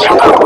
Thank you.